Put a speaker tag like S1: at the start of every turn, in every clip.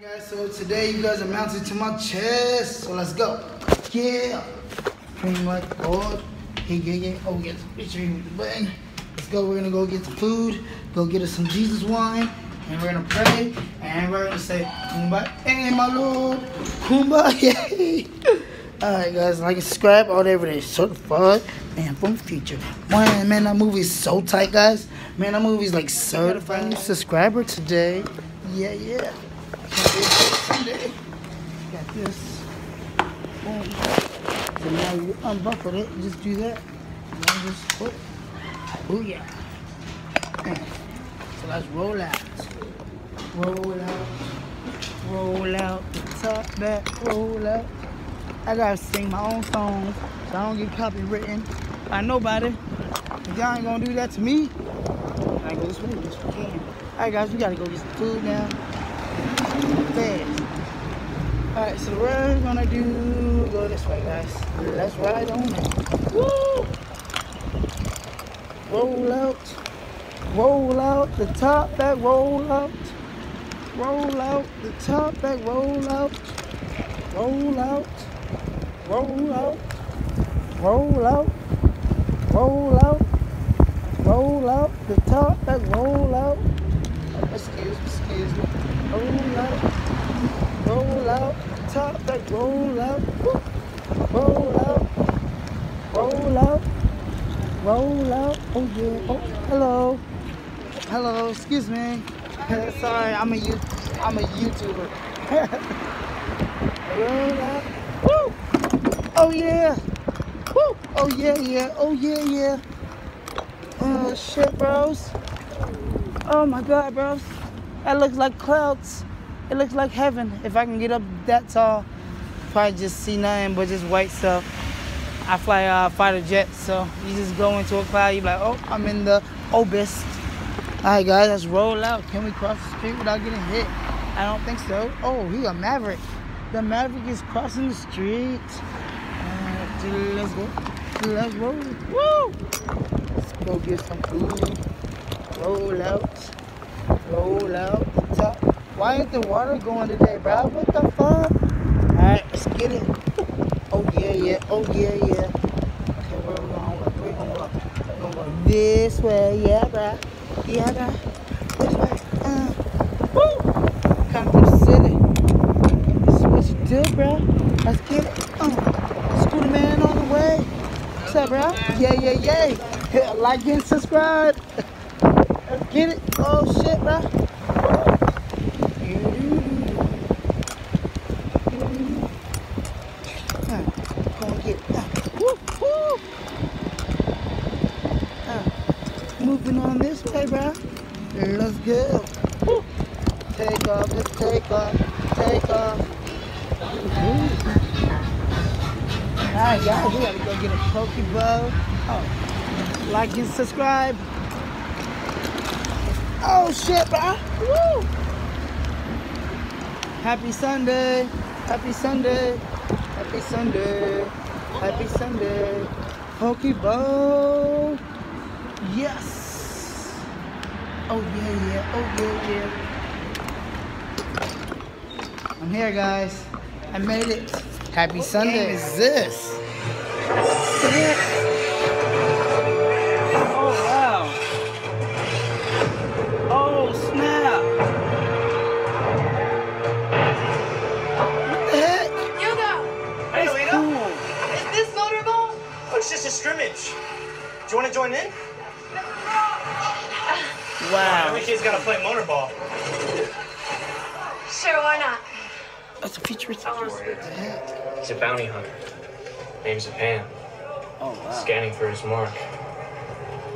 S1: Guys, so today you guys are mounted to my chest, so let's go. Yeah. Pretty much, oh, hey, yeah, yeah. Oh, we got the picture with the button. Let's go. We're gonna go get the food, go get us some Jesus wine, and we're gonna pray, and we're gonna say, Kumbaya, hey, my Lord, Kumbaya. All right, guys, like and subscribe, all that everything. Certified and from future. Man, man, that movie's so tight, guys. Man, that movie's like certified new subscriber today. Yeah, yeah. Got this. Boom. So now you unbuckle it. Just do that. And then just. Oh yeah. So let's roll out. Roll out. Roll out. The top back. Roll out. I gotta sing my own songs so I don't get copywritten by nobody. If y'all ain't gonna do that to me, I go this way, we can. Alright guys, we gotta go get some food now. Fast. Alright, so we're gonna do go this way guys. Let's ride on it. Woo! Roll out. Roll out the top back, roll out. Roll out the top back, roll out. Roll out. Roll out. Roll out. Roll out. Roll out the top back, roll out. Excuse me, excuse me. Roll out. Roll out. Top back, roll out. Roll out. Roll out. Roll out. Oh yeah. Oh, hello. Hello. Excuse me. Sorry, I'm a you. I'm a YouTuber. roll out. Woo. Oh yeah. Woo. Oh yeah, yeah. Oh yeah, yeah. Oh shit, bros. Oh my god, bros. That looks like clouds. It looks like heaven. If I can get up that tall, probably just see nothing but just white stuff. I fly uh, fighter jets, so you just go into a cloud, you're like, oh, I'm in the obist. All right, guys, let's roll out. Can we cross the street without getting hit? I don't think so. Oh, he a Maverick. The Maverick is crossing the street. Uh, let's go. Let's roll. Woo! Let's go get some food. Roll out. Roll out the top. Why ain't the water going today, bro? What the fuck? Alright, let's get it. Oh yeah, yeah. Oh yeah, yeah. Okay, we going? Where we gonna go? We're gonna go this way, yeah, bro. Yeah, bro. This way. Uh. Woo! Come to the city. This is what you do, bro. Let's get it. Uh. Scooter man on the way. What's up, bro? Yeah, yeah, yeah. Hit like and subscribe. Get it. Oh shit, bro. Woo. Uh, moving on this way, bro. Let's go. Take off, let's take off, take off. Alright guys, we gotta go get a Pokeball. Oh, like and subscribe. Oh shit, bro. Woo! Happy Sunday. Happy Sunday. Happy Sunday. Happy Sunday. Pokeball. Yes. Oh yeah, yeah. Oh yeah, yeah. I'm here, guys. I made it. Happy Sunday. is this?
S2: You want to join in?
S1: Wow.
S2: Every kid's got to play motorball.
S3: Sure, why not?
S1: That's a feature. It's the?
S4: He's a bounty hunter. Name's Zapan.
S1: Oh wow.
S4: Scanning for his mark.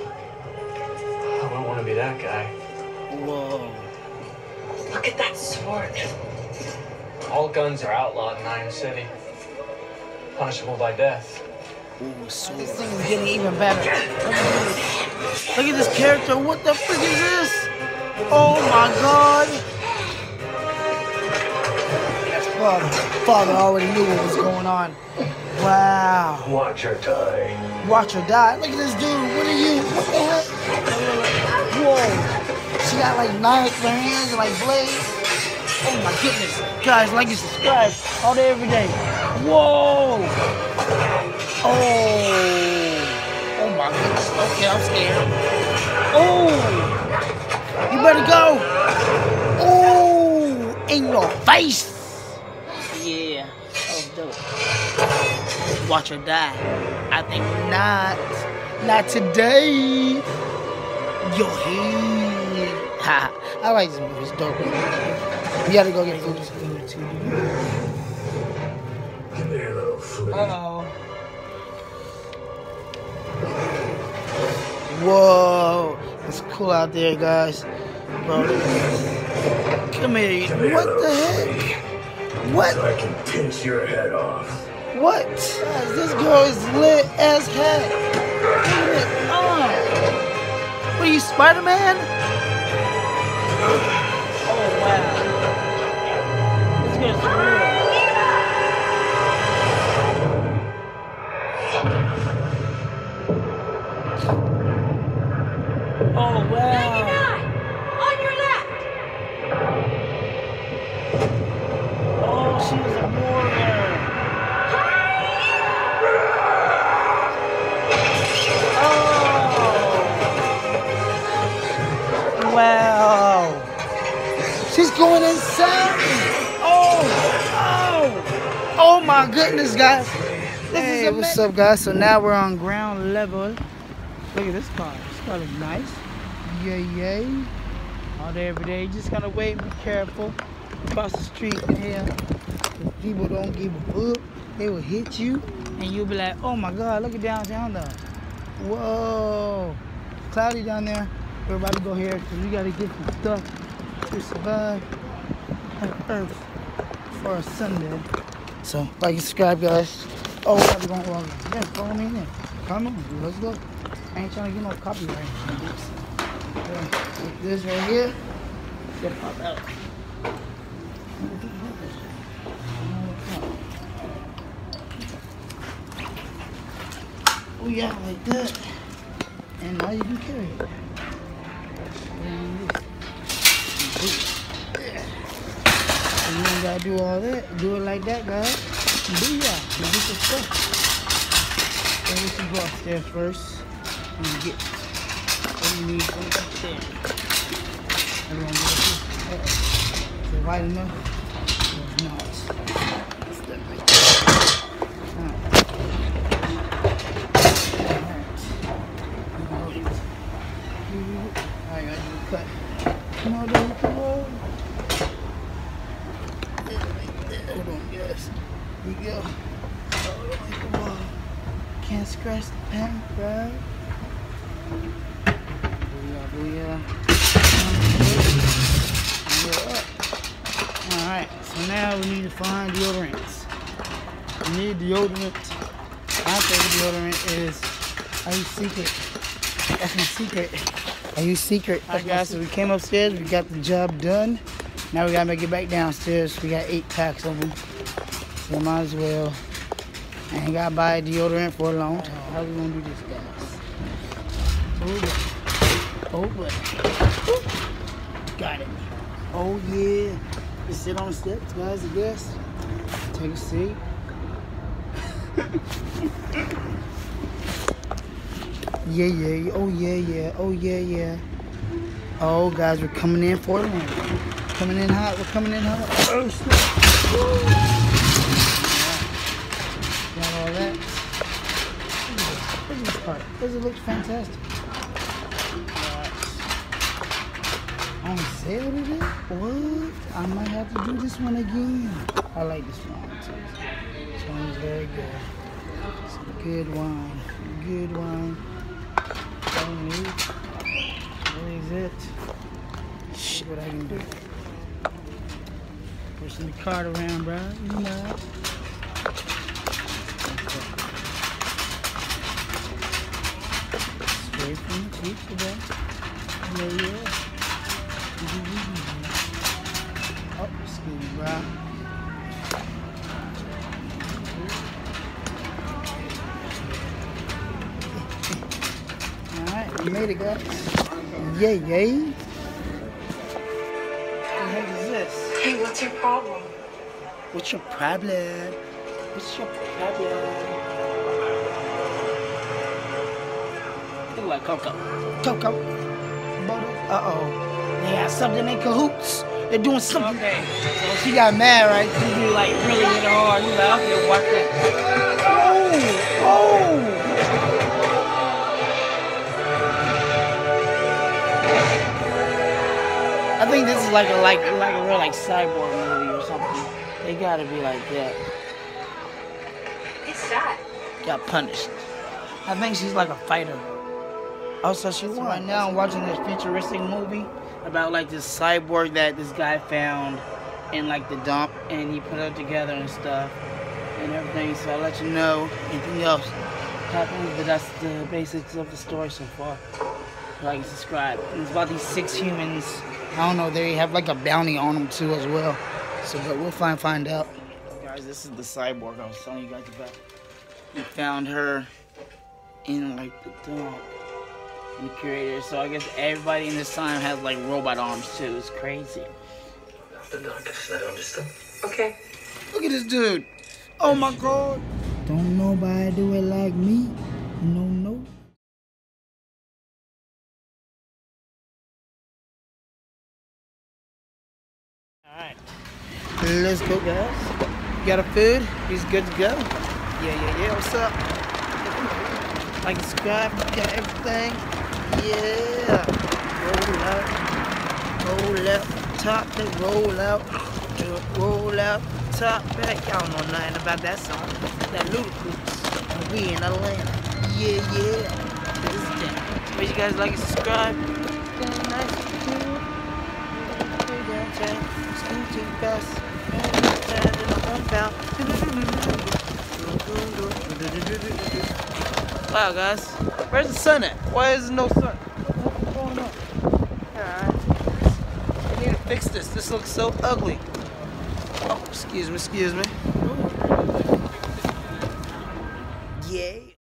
S4: Oh, I wouldn't want to be that guy.
S1: Whoa.
S3: Look at that sword.
S4: All guns are outlawed in Iron City. Punishable by death.
S1: Ooh, so this thing is getting even better. Look at this. Look at this character. What the frick is this? Oh my god. Father. Father already knew what was going on. Wow.
S4: Watch her die.
S1: Watch her die. Look at this dude. What are you? What the heck? Whoa. She got like knives for hands and like blades. Oh my goodness. Guys, like and subscribe all day, every day. Whoa. Oh. Oh my goodness. Okay, I'm scared. Oh. You better go. Oh. In your face. Yeah. Oh, dope. Watch her die. I think not. Not today. Your head. Ha. I like this movie. It's dope. We gotta go get food. too.
S5: Little flea.
S1: Uh-oh. Whoa. It's cool out there, guys. Bro. Come here. What the heck? What?
S5: I can pinch your head off.
S1: What? Guys, this girl is lit as heck. Look at it. Oh. What are you, Spider-Man? Oh, wow. This girl's real. Oh, wow.
S3: On your left!
S1: Oh, she was a warrior. Oh. Wow. She's going insane. Oh, oh, oh my goodness, guys. This hey, what's up, guys? So now we're on ground level. Look at this car. This car looks nice. Yay, yay. All day, every day. Just gotta wait and be careful. Across the street here. If people don't give a fuck, they will hit you. And you'll be like, oh my God, look at downtown though. Whoa. Cloudy down there. To go here because we gotta get some stuff to survive on Earth for a Sunday. So, like and subscribe, guys. Oh, we're about to on. Yeah, follow me in there. Come on, let's go. I ain't trying to get no copyright. Like this right here. Gonna pop out. Oh yeah, like that. And now you can carry it. And. And you gotta do all that. Do it like that, guys. Booyah. You get your stuff. So we should go upstairs first and get what you need from upstairs. Everyone get up here. Uh-oh. Is it wide enough? No, it's not. It's that right. Alright, I a. Come on, the. Hold on, yes. Here we go. Oh, like the wall. Can't scratch the paint, right? Booyah, booyah. We're. Alright, so now we need to find deodorants. We need deodorant. My favorite deodorant is I use secret. That's my secret. I use secret. Alright guys, so we came upstairs, we got the job done. Now we gotta make it back downstairs. We got eight packs of them. So might as well. I ain't gotta buy deodorant for a long time. How we gonna do this, guys? Boy. Oh boy. Got it. Oh yeah. Just sit on the steps, guys, I guess. Take a seat. Yeah, yeah, oh yeah, yeah, oh yeah, yeah. Oh, guys, we're coming in for it. Coming in hot, we're coming in hot. Oh, snap. Got all that. Look at this part. Does it look fantastic? On sale today? What? I might have to do this one again. I like this one too. This one is very good. It's a good wine. Good wine. You. Where is it? Shit, what I can do. Pushing the cart around, bro. You know. Straight from the pizza, bro. Yeah, yeah. Made it, guys. Yay, yay. What the heck is this?
S3: Hey, what's your problem?
S1: What's your problem? What's your problem? Look like Coco. Coco. Uh oh. They got something in cahoots. They're doing something.
S6: Okay.
S1: So she got mad, right?
S6: Did like really hit hard? You like, okay, watch that.
S1: Oh! Oh! Think this is like a like like a real like cyborg movie or something. They gotta be like that.
S3: It's that.
S1: Got punished. I think she's like a fighter. Also, she won. Right now, I'm watching this futuristic movie about like this cyborg that this guy found in like the dump, and he put it together and stuff and everything. So I'll let you know anything else happens, but that's the basics of the story so far. Like subscribe. And it's about these six humans. I don't know. They have like a bounty on them too as well. So, but we'll find find out. Guys, this is the cyborg I was telling you guys about. He found her in like the dump and created her. So I guess everybody in this time has like robot arms too. It's crazy.
S5: The doctor said understood.
S3: Okay.
S1: Look at this dude. Oh my god. Don't nobody do it like me. Let's go, guys. Got a food? He's good to go. Yeah, yeah, yeah. What's up? Like, subscribe. Got everything. Yeah. Roll out. Roll out. Top and roll out. Roll out. Top back. Y'all know nothing about that song. That. And we in Atlanta. Yeah, yeah. This is that. Make sure you guys like and subscribe. Nice. Cool. Downtown. Scoot too fast. Wow, guys. Where's the sun at? Why is there no sun? I need to fix this. This looks so ugly. Oh, excuse me, excuse me. Yeah.